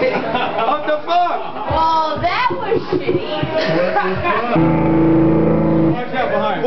What the fuck? Well, that was shitty. Watch out behind.